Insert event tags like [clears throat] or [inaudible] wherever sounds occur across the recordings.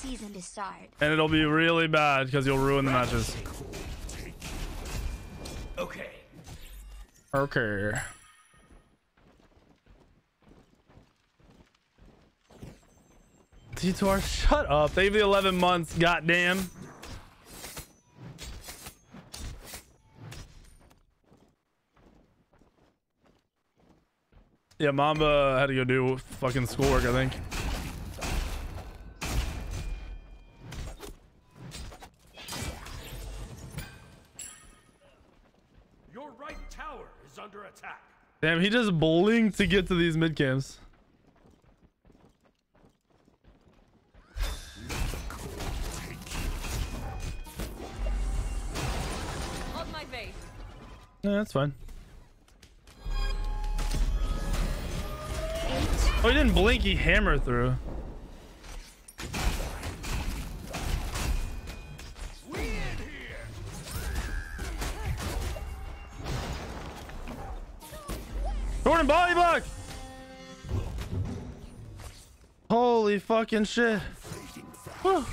season to start. And it'll be really bad because you'll ruin the matches. Okay. Okay. T2R, shut up. They have the 11 months, goddamn. Yeah, Mamba had to go do fucking schoolwork, I think. Damn, he just blinked to get to these mid camps. Yeah, that's fine. Oh, he didn't blink, he hammered through. Jordan body block! Holy fucking shit. Whew.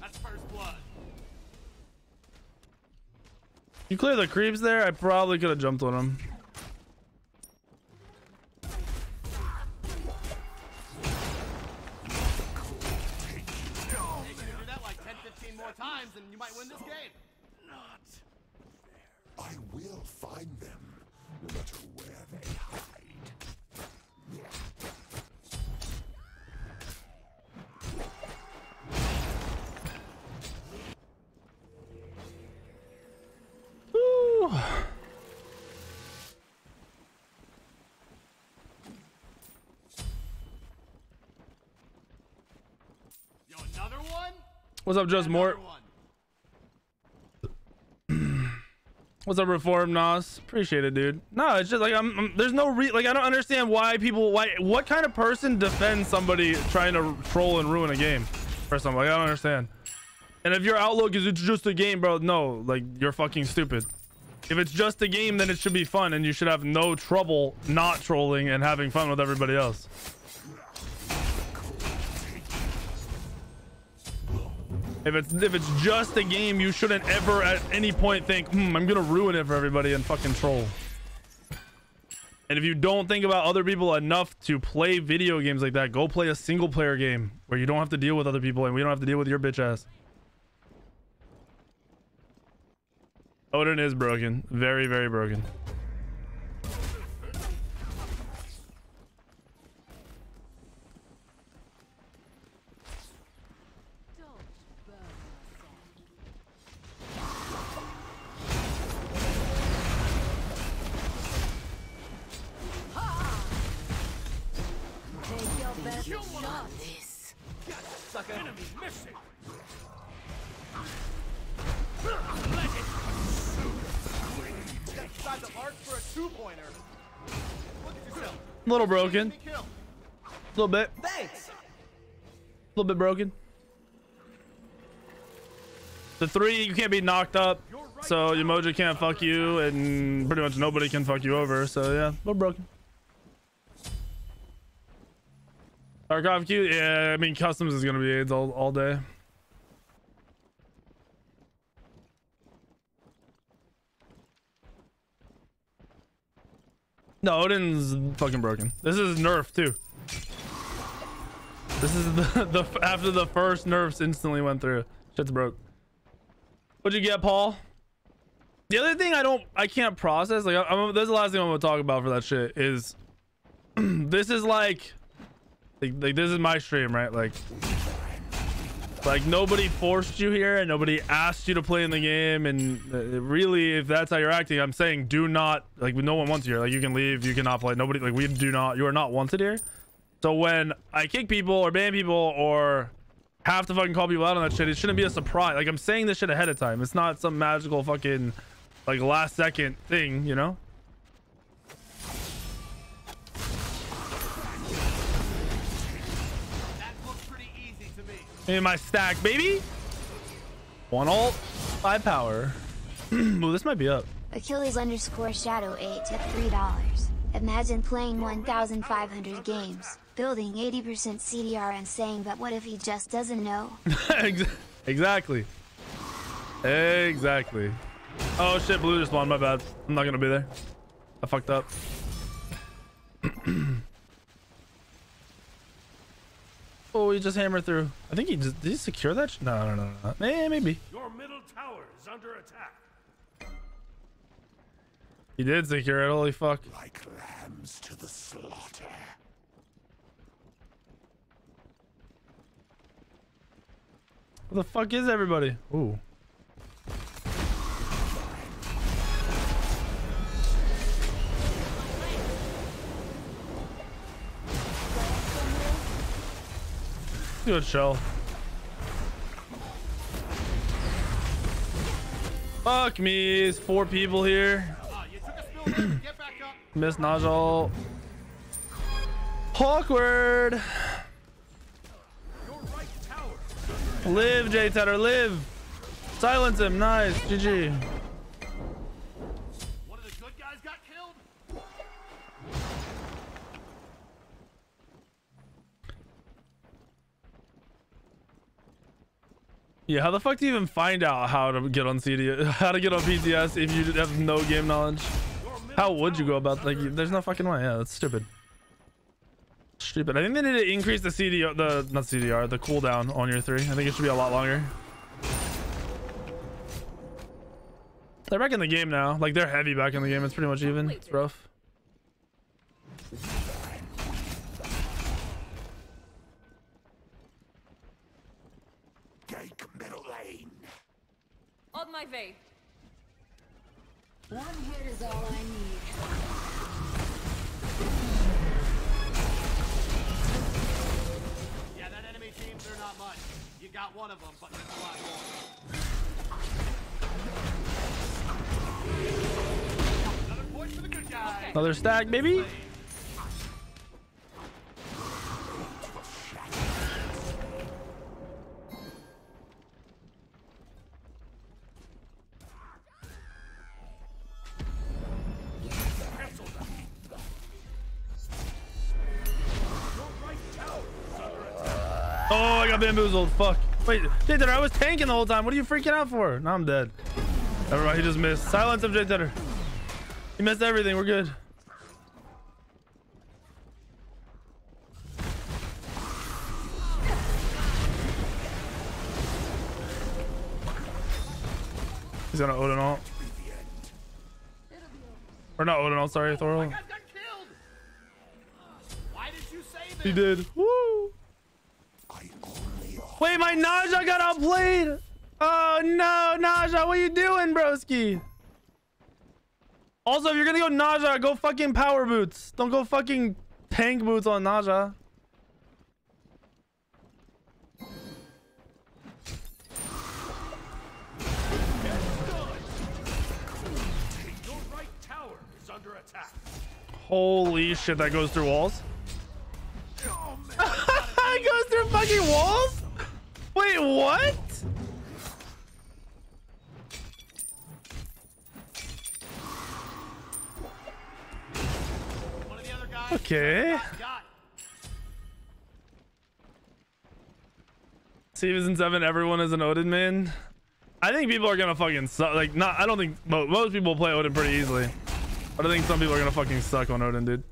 That's first blood. You clear the creeps there? I probably could have jumped on him. Find them, no matter where they hide. Woo. Yo, another one? What's up, Just Mort? Another one. What's up, Reform Nos? Appreciate it, dude. No, it's just like I'm, I'm- There's no re. Like I don't understand why people. Why? What kind of person defends somebody trying to troll and ruin a game or something? Like I don't understand. And if your outlook is it's just a game, bro, no, like you're fucking stupid. If it's just a game, then it should be fun, and you should have no trouble not trolling and having fun with everybody else. If it's if it's just a game, you shouldn't ever at any point think, hmm, I'm gonna ruin it for everybody and fucking troll. And if you don't think about other people enough to play video games like that, go play a single player game where you don't have to deal with other people and we don't have to deal with your bitch ass. Odin is broken. Very, very broken. Your best shot. This. Sucker. Enemy missing. Decide the arc for a two-pointer. Look at yourself. A little broken. A little bit. Thanks. A little bit broken. The three, you can't be knocked up. So your Emoji can't fuck you, and pretty much nobody can fuck you over. So yeah, a little broken. Tarkov Q, yeah, I mean customs is gonna be AIDS all, all day. No, Odin's fucking broken. This is nerf too. This is [laughs] the, the after the first nerfs instantly went through. Shit's broke. What'd you get, Paul? The other thing I don't, I can't process. Like, I'm, the last thing I'm gonna talk about for that shit is. [clears throat] this is like, like, like, this is my stream, right? Like, like nobody forced you here, and nobody asked you to play in the game. And uh, really, if that's how you're acting, I'm saying do not like. No one wants you here. Like, you can leave. You cannot play. Nobody like we do not. You are not wanted here. So when I kick people or ban people or have to fucking call people out on that shit, it shouldn't be a surprise. Like I'm saying this shit ahead of time. It's not some magical fucking like last second thing, you know? In my stack, baby. One ult, five power. [clears throat] Ooh, this might be up. Achilles underscore shadow 8 at $3. Imagine playing 1,500 games, building 80% CDR and saying, but what if he just doesn't know? [laughs] Ex- exactly. Exactly. Oh shit, blue just spawned. My bad. I'm not gonna be there. I fucked up. Oh, he just hammered through. I think he just did he secure that? No, no, no, no. Eh, maybe. Your middle tower is under attack. He did secure it. Holy fuck. Like lambs to the slaughter. Where the fuck is everybody? Ooh. Good shell. Fuck me. It's four people here. You took a spill there. Get back up. Miss Najal. Awkward. Your right tower. Live, J Tedder, live. Silence him. Nice. GG. One of the good guys got killed. Yeah, how the fuck do you even find out how to get on CD, [laughs] how to get on PTS if you have no game knowledge? How would you go about like? There's no fucking way. Yeah, that's stupid. Stupid. I think they need to increase the CDR, the not CDR, the cooldown on your three. I think it should be a lot longer. They're back in the game now. Like they're heavy back in the game. It's pretty much even. It's rough. Take middle lane. On my way. One hit is all I need. Yeah, that enemy team, they're not much. You got one of them, but there's a lot more. Another point for the good guy. Another stack, baby. Got bamboozled. Fuck. Wait, J Tedder, I was tanking the whole time. What are you freaking out for? Now I'm dead. Never mind, he just missed. Silence him, J Tedder. He missed everything. We're good. He's gonna Odin ult. Or not Odin ult, sorry, Thor ult. guys got killed. Why did you say this? He did. Woo! Wait, my Ne Zha got outplayed! Oh no, Ne Zha, what are you doing, broski? Also, if you're gonna go Ne Zha, go fucking power boots. Don't go fucking tank boots on Ne Zha. Holy shit, that goes through walls. [laughs] it goes through fucking walls? Wait, what? Okay. Season seven, everyone is an Odin man. I think people are gonna fucking suck. Like, not. I don't think most people play Odin pretty easily, but I think some people are gonna fucking suck on Odin, dude.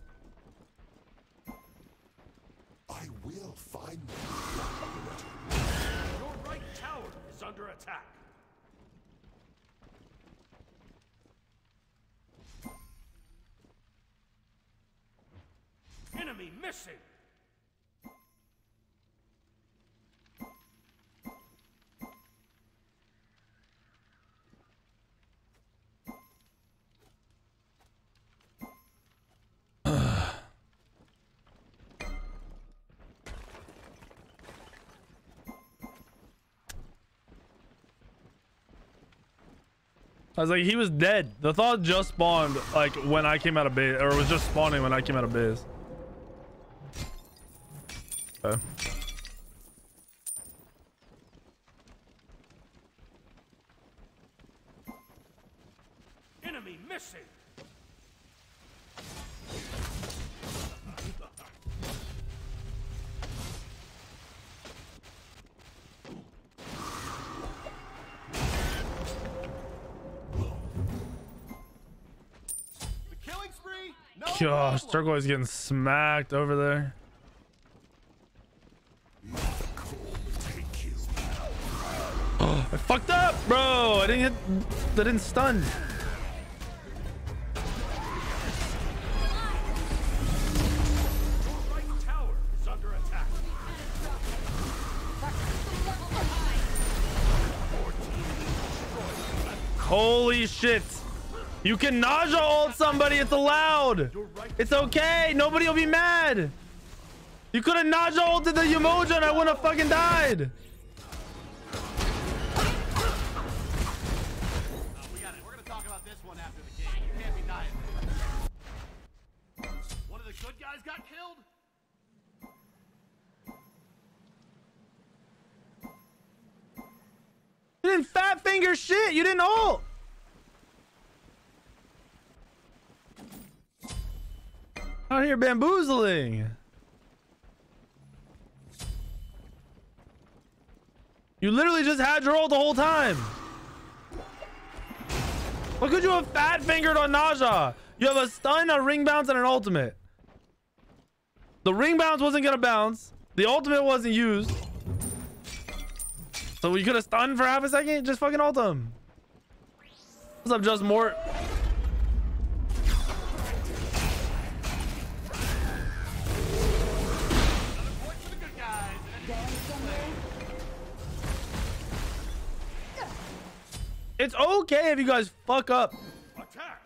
Missing. I was like, he was dead. The thought just spawned like when I came out of base, or was just spawning when I came out of base. So. Enemy missing. Gosh, Turquoise getting smacked over there. I fucked up, bro. I didn't hit. I didn't stun. Holy shit. You can nausea ult somebody. It's allowed. It's okay. Nobody will be mad. You could have nausea ulted the Umoja and I wouldn't have fucking died. You didn't fat finger shit. You didn't ult. Out here bamboozling. You literally just had your ult the whole time. What could you have fat fingered on Ne Zha? You have a stun, a ring bounce, and an ultimate. The ring bounce wasn't gonna bounce. The ultimate wasn't used. So we could have stunned for half a second. Just fucking ult him. What's up, just more? It's okay if you guys fuck up. Attack.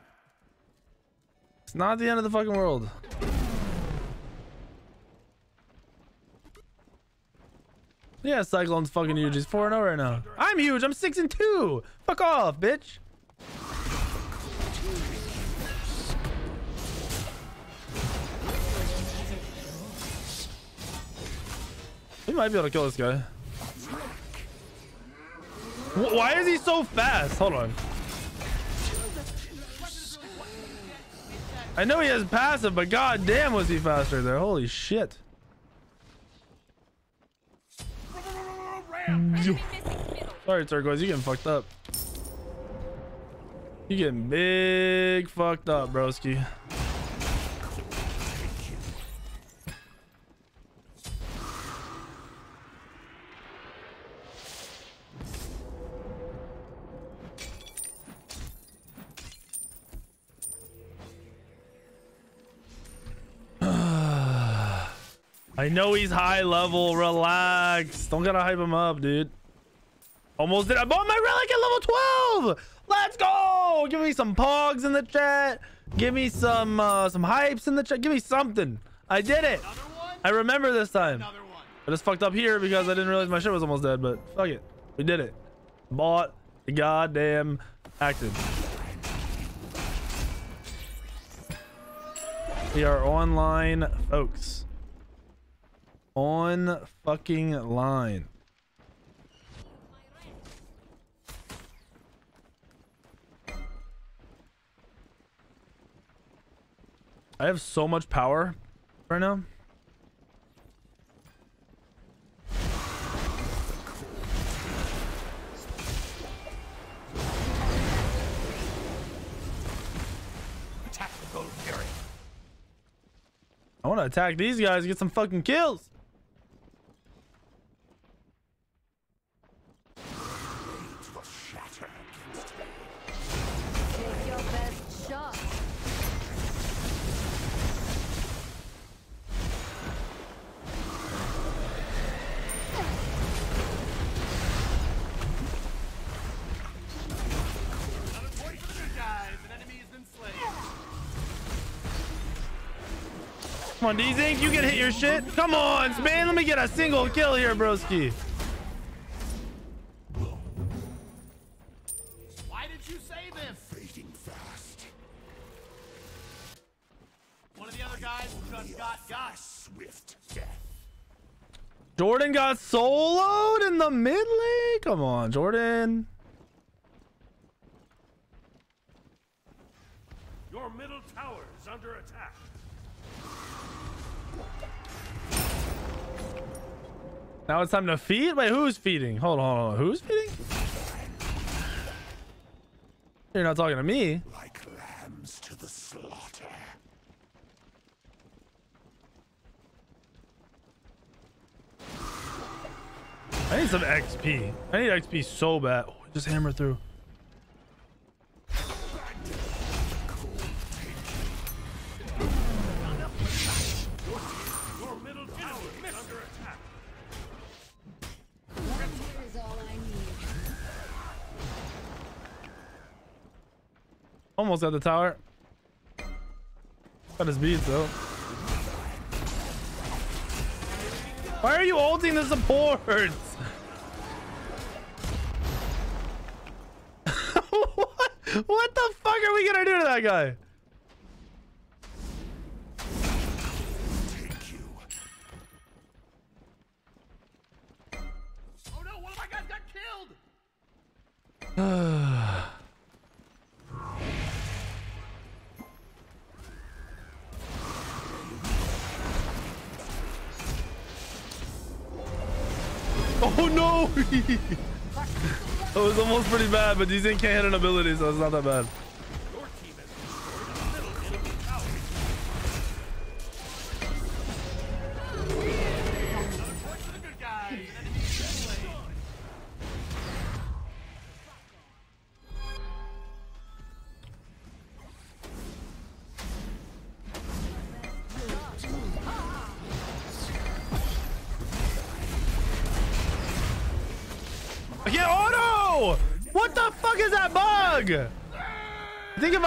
It's not the end of the fucking world. Yeah, Cyclone's fucking huge. He's 4 0 right now. I'm huge. I'm 6 and 2. Fuck off, bitch. We might be able to kill this guy. Why is he so fast? Hold on. I know he has passive, but god damn was he faster there. Holy shit. Sorry, Turquoise, you getting fucked up. You getting big fucked up, broski. I know he's high level. Relax. Don't gotta hype him up, dude. Almost did. I bought my relic at level 12. Let's go. Give me some pogs in the chat. Give me some uh, some hypes in the chat. Give me something. I did it. I remember this time. I just fucked up here because I didn't realize my shit was almost dead. But fuck it. We did it. Bought the goddamn active. We are online, folks. On fucking line. I have so much power right now. Attack the. I want to attack these guys, and get some fucking kills. Come on, D-Zink, you can hit your shit. Come on, man. Let me get a single kill here, broski. Why did you say this? Fading fast. One of the other guys just got got. Swift death. Jordan got soloed in the mid lane. Come on, Jordan. Your middle tower is under attack. Now it's time to feed? Wait, who's feeding? Hold on, hold on. Who's feeding? You're not talking to me. Like lambs to the slaughter. I need some XP. I need XP so bad. Oh, just hammer through. Almost at the tower. Got his beads though. Why are you ulting the supports? [laughs] what? What the fuck are we gonna do to that guy? Oh no! [laughs] that was almost pretty bad, but these can't hit an ability, so it's not that bad.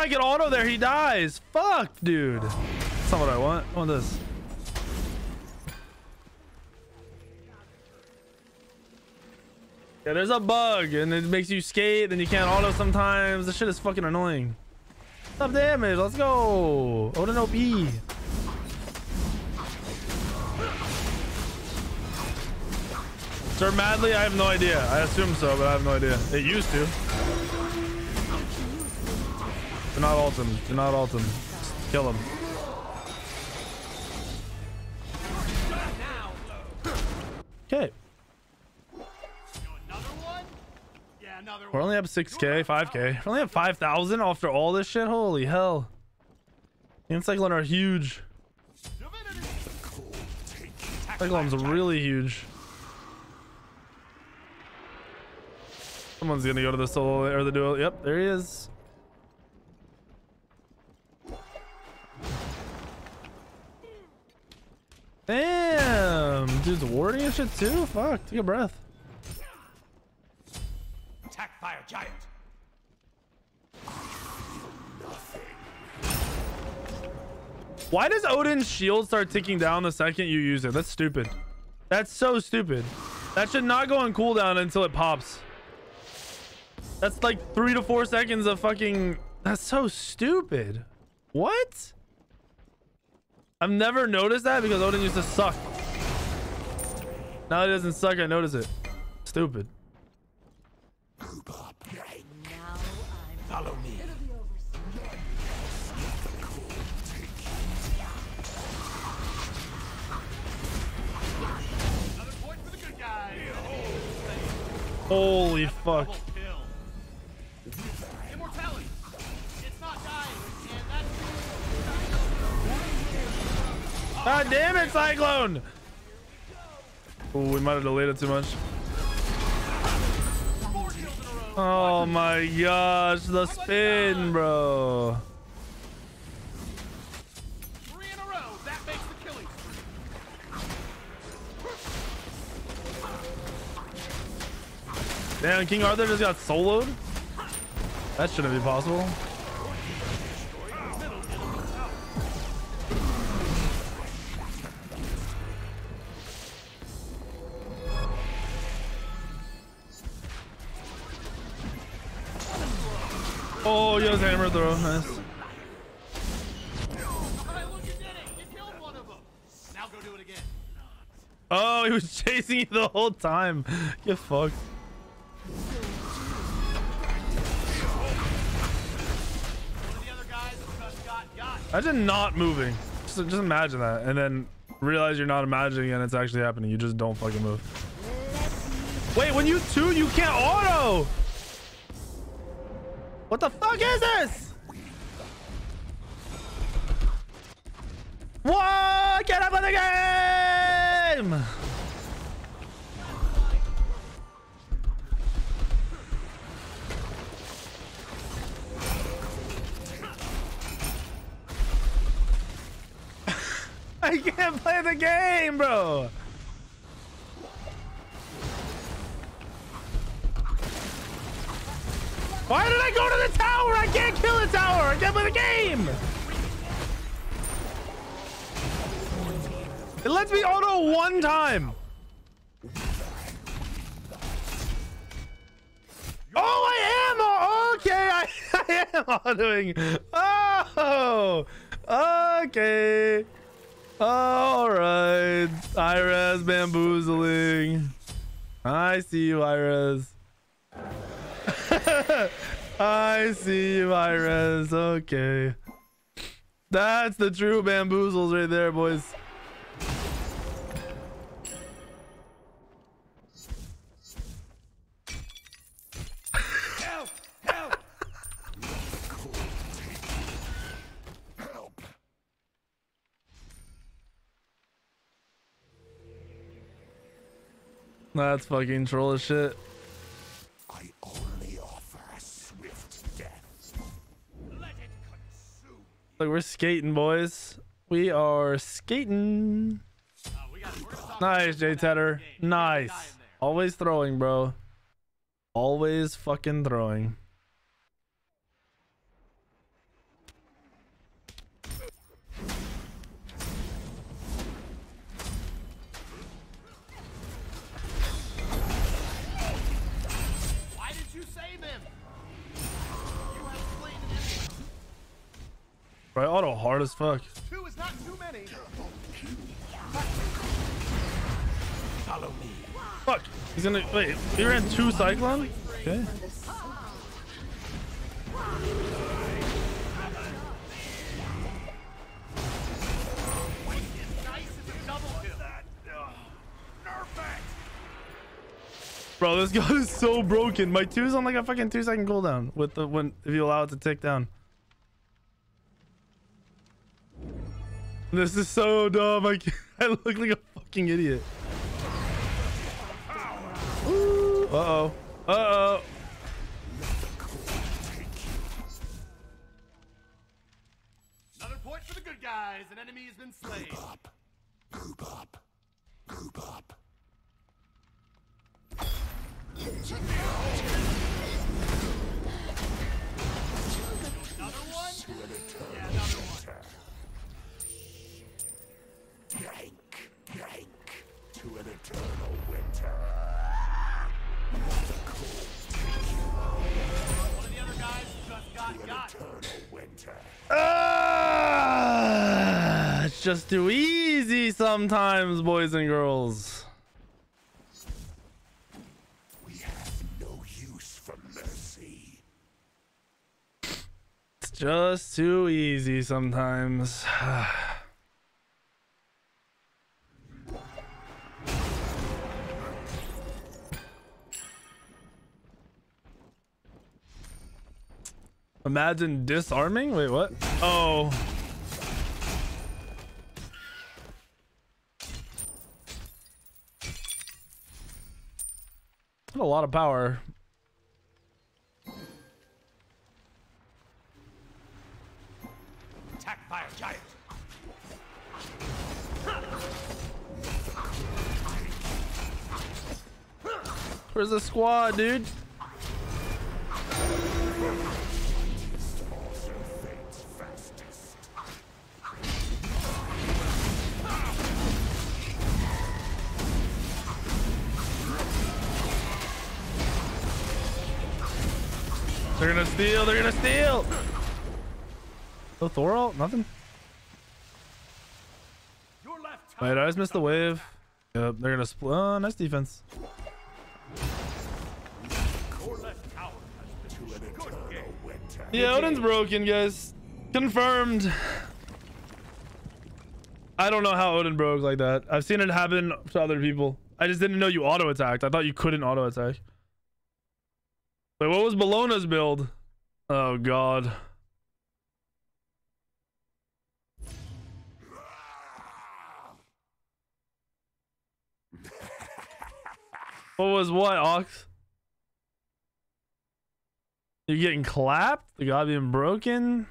I get auto there, he dies. Fuck, dude. That's not what I want. I want this. Yeah, there's a bug, and it makes you skate, and you can't auto sometimes. This shit is fucking annoying. Stop damage. Let's go. Odin OP. Sir Madly, I have no idea. I assume so, but I have no idea. It used to. Not ult him. Do not ult him. Kill him. Okay. We're only up 6k, 5k. We're only up 5,000 after all this shit. Holy hell. The Cyclone are huge. Cyclone's really huge. Someone's gonna go to the solo or the duel. Yep, there he is. Damn, warding and shit too. Fuck, take a breath. Attack fire giant. Why does Odin's shield start ticking down the second you use it? That's stupid. That's so stupid. That should not go on cooldown until it pops. That's like three to four seconds of fucking. That's so stupid. What? I've never noticed that because Odin used to suck. Now he doesn't suck, I notice it. Stupid. Follow me. Another point for the good guys. Holy fuck. Double kill. Immortality. It's not dying, and that's God damn it, Cyclone! Oh, we might have delayed it too much. four kills in a row. Oh my gosh, the spin, bro. Three in a row. That makes the killing spree. Damn, King Arthur just got soloed? That shouldn't be possible. Go do it again. Oh, he was [laughs] chasing you the whole time. Get fucked. Imagine not moving. Just, just imagine that. And then realize you're not imagining and it's actually happening. You just don't fucking move. Wait, when you two, you can't auto. What the fuck is this? What? Get out of the game! [laughs] I can't play the game, bro. Me auto one time. Oh, I am. Okay, I, [laughs] I am autoing. Oh, okay. All right. Iris bamboozling. I see you, Iris. [laughs] I see you, Iris. Okay. That's the true bamboozles right there, boys. That's fucking troll as shit. I only offer swift death. Let it consume. Look, we're skating, boys. We are skating. We got we're gonna talk Nice, Jay Tedder. Nice. Guy in there. Always throwing, bro. Always fucking throwing. Right, auto hard as fuck. Two is not too many. Follow me. Fuck. He's gonna wait. He ran two cyclone. Okay. Nice is a double kill. Nerf it! Bro, this guy is so broken. My two's on like a fucking two second cooldown with the when if you allow it to tick down. This is so dumb. I, [laughs] I look like a fucking idiot. Uh oh. Uh oh. Another point for the good guys. An enemy has been slain. Up. Group up. Group up. Another one? Yeah, Ah, it's just too easy sometimes, boys and girls. We have no use for mercy. It's just too easy sometimes. [sighs] Imagine disarming? Wait, what? Oh. That's a lot of power. Attack fire giant. Where's the squad, dude? Steal. They're gonna steal. No Thor ult? Nothing. Your left Wait, I just missed the wave. Yep, they're gonna split. Oh, nice defense. Your left tower has been To an eternal winter. Yeah, Odin's broken, guys. Confirmed. I don't know how Odin broke like that. I've seen it happen to other people. I just didn't know you auto attacked. I thought you couldn't auto attack. Wait, what was Bologna's build? Oh god. What was what, Ox? You getting clapped? The guy being broken?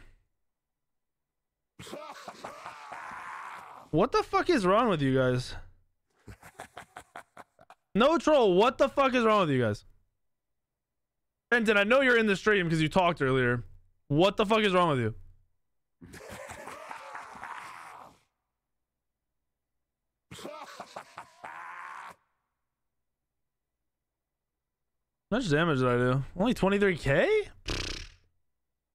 What the fuck is wrong with you guys? No troll. What the fuck is wrong with you guys? Benton, I know you're in the stream because you talked earlier. What the fuck is wrong with you? How much damage did I do? Only 23k?